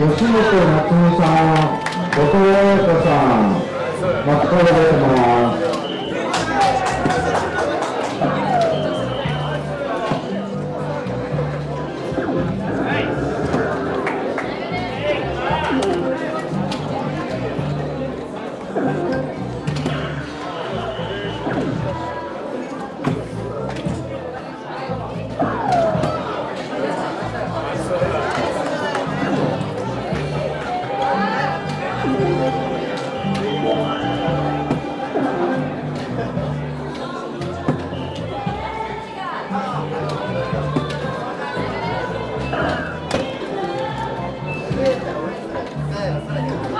吉本夏美さん、後藤彩子さん、松川出てます。はい。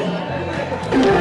Amen.